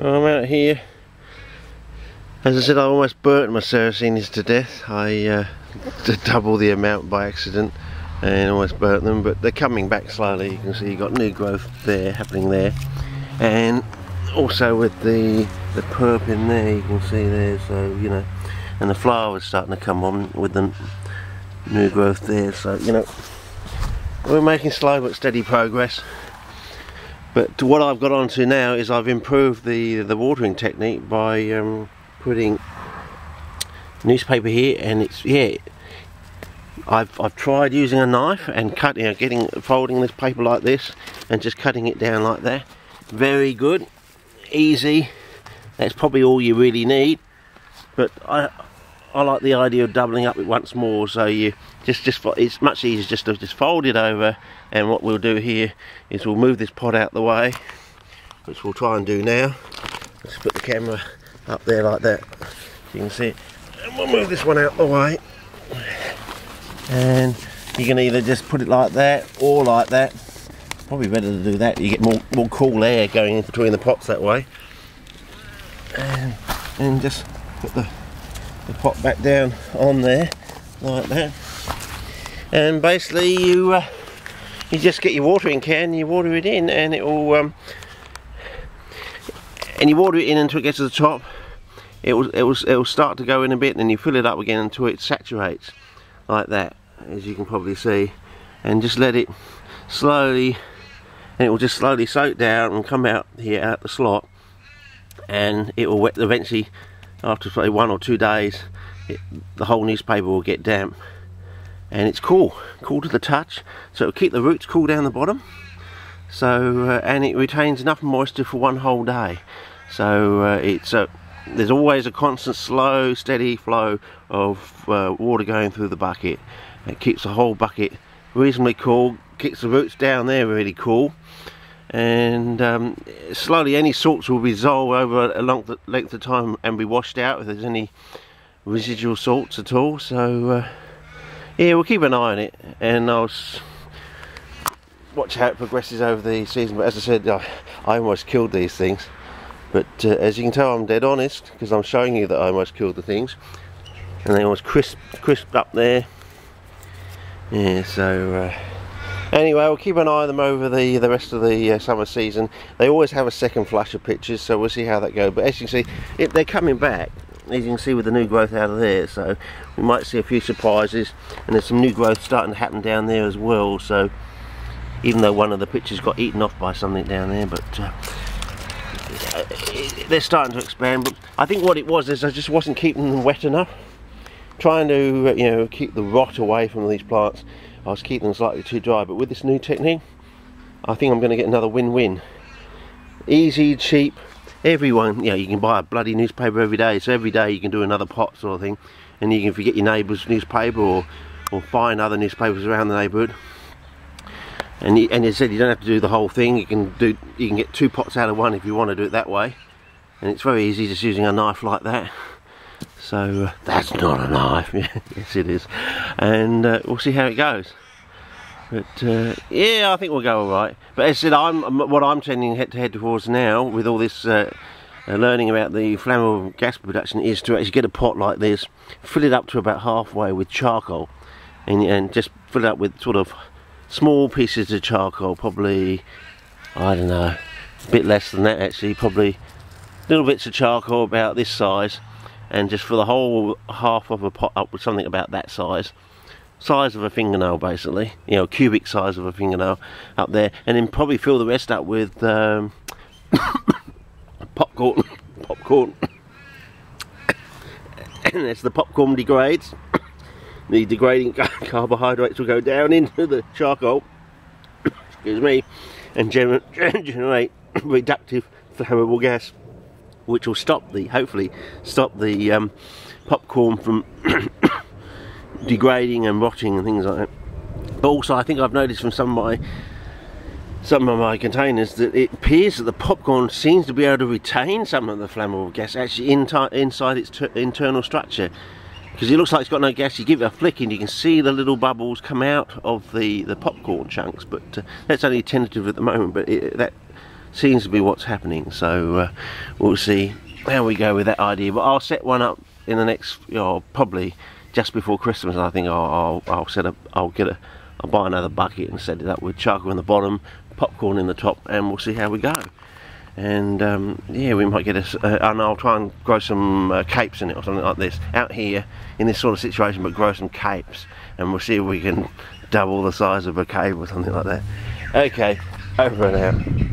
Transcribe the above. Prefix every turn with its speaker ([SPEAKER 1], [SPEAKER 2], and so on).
[SPEAKER 1] I'm out here. As I said, I almost burnt my Sarracenias to death. I uh, double the amount by accident and almost burnt them, but they're coming back slowly. You can see you've got new growth there, happening there. And also with the, the perp in there, you can see there, so, you know, and the flowers starting to come on with the new growth there, so, you know, we're making slow but steady progress. But what I've got onto now is I've improved the the watering technique by um, putting newspaper here, and it's yeah. I've I've tried using a knife and cutting, you know, getting folding this paper like this, and just cutting it down like that. Very good, easy. That's probably all you really need. But I I like the idea of doubling up it once more, so you just just it's much easier just to just fold it over and what we'll do here is we'll move this pot out the way which we'll try and do now. Let's put the camera up there like that so you can see it. And we'll move this one out the way. And you can either just put it like that or like that. Probably better to do that you get more more cool air going in between the pots that way. And, and just put the, the pot back down on there like that. And basically you uh, you just get your watering can you water it in and it will um, and you water it in until it gets to the top. It will, it will, it will start to go in a bit and then you fill it up again until it saturates like that as you can probably see. And just let it slowly and it will just slowly soak down and come out here out the slot and it will eventually after say one or two days it, the whole newspaper will get damp. And it's cool cool to the touch. So it'll keep the roots cool down the bottom. So uh, and it retains enough moisture for one whole day. So uh, it's a there's always a constant slow steady flow of uh, water going through the bucket. It keeps the whole bucket reasonably cool keeps the roots down there really cool. And um, slowly any salts will dissolve over a long length of time and be washed out if there's any residual salts at all so uh, yeah, we'll keep an eye on it, and I'll watch how it progresses over the season. But as I said, I, I almost killed these things. But uh, as you can tell, I'm dead honest because I'm showing you that I almost killed the things, and they almost crisp, crisped up there. Yeah, so. Uh, anyway we'll keep an eye on them over the the rest of the uh, summer season. They always have a second flush of pitchers so we'll see how that goes but as you can see it, they're coming back as you can see with the new growth out of there. So we might see a few surprises and there's some new growth starting to happen down there as well. So even though one of the pitchers got eaten off by something down there but uh, they're starting to expand. But I think what it was is I just wasn't keeping them wet enough trying to you know keep the rot away from these plants I was keeping them slightly too dry but with this new technique I think I'm going to get another win-win easy cheap everyone, you know, you can buy a bloody newspaper every day, so every day you can do another pot sort of thing, and you can forget your neighbour's newspaper or, or find other newspapers around the neighbourhood. And, you, and as I said, you don't have to do the whole thing, you can do, you can get two pots out of one if you want to do it that way. And it's very easy just using a knife like that. So, uh, that's not a knife, yes it is. And uh, we'll see how it goes. But uh, yeah, I think we'll go all right. But as I said, I'm what I'm tending head to head towards now with all this uh, uh, learning about the flammable gas production is to actually get a pot like this, fill it up to about halfway with charcoal, and, and just fill it up with sort of small pieces of charcoal, probably I don't know, a bit less than that actually, probably little bits of charcoal about this size, and just fill the whole half of a pot up with something about that size size of a fingernail basically you know cubic size of a fingernail up there. And then probably fill the rest up with um, popcorn popcorn. And as the popcorn degrades. The degrading carbohydrates will go down into the charcoal. Excuse me. And gener generate reductive flammable gas which will stop the hopefully stop the um, popcorn from degrading and rotting and things like that. But also I think I've noticed from some of my some of my containers that it appears that the popcorn seems to be able to retain some of the flammable gas actually in inside its internal structure because it looks like it's got no gas you give it a flick and you can see the little bubbles come out of the the popcorn chunks but uh, that's only tentative at the moment but it, that seems to be what's happening so uh, we'll see how we go with that idea. But I'll set one up in the next you know, probably just before Christmas I think I'll, I'll, I'll set up I'll get a I'll buy another bucket and set it up with charcoal in the bottom popcorn in the top and we'll see how we go. And um, yeah we might get a uh, and I'll try and grow some uh, capes in it or something like this out here in this sort of situation but grow some capes and we'll see if we can double the size of a cave or something like that. Okay over and out